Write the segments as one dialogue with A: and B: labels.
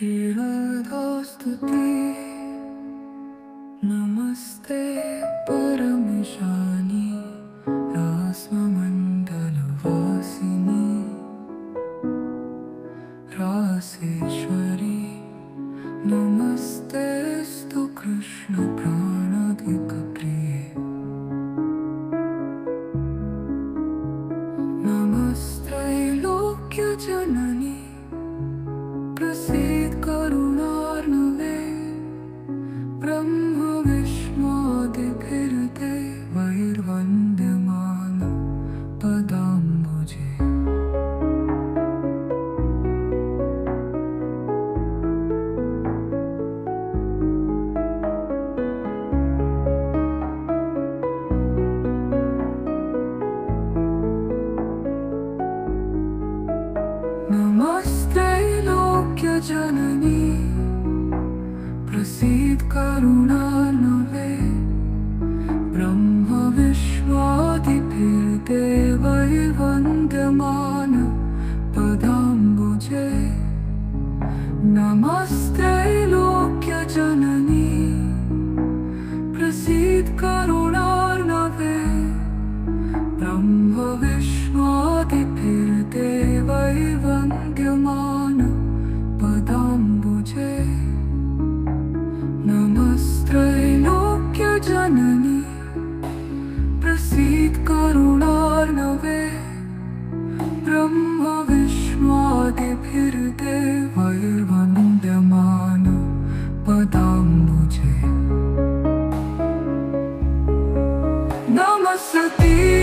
A: श्रीरदास्तुति नमस्ते परमेशानि रास्ममण्डलवासिनि नमस्त्रैलोक्यजननी प्रसीद करुणार्णवे ब्रह्म विश्वादिभिर्देवैर्वन्द्यमान पदाम्बुजे। नमस्त्रैलोक्यजननी प्रसीद नमस्त्रैलोक्यजननी। प्रसीद करुणार्णवे। ब्रह्म विश्वादिभिर्देवैर्वन्द्यमान पदाम्बुजे। नमस्तीरूपे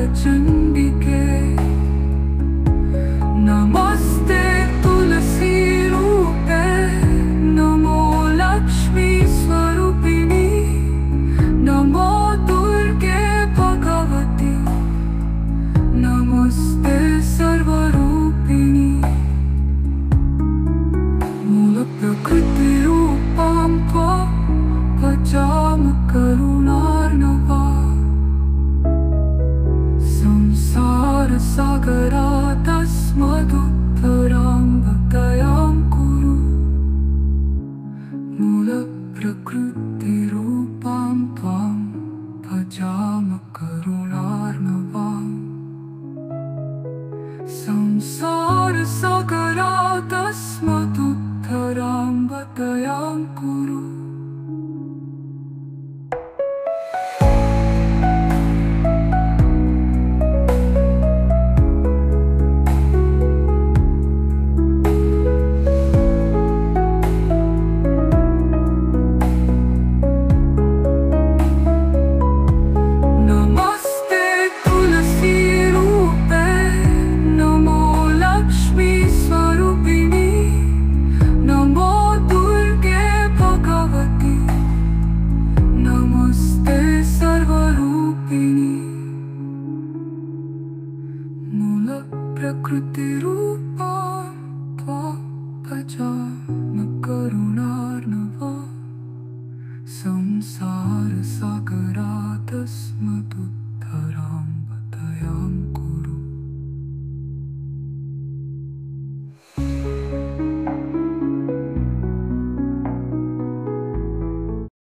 A: และฉันดีเก संसारसागरादस्मदुत्तरां दयां कुरु मूलप्रकृतिरूपां त्वां भजाम करुणार्णवाम् संसारसागरादस्मदुत्तरां मूलप्रकृतिरूपा त्वा भजाम करुणार्णवा संसारसागरादस्मदुत्तरां दयां कुरु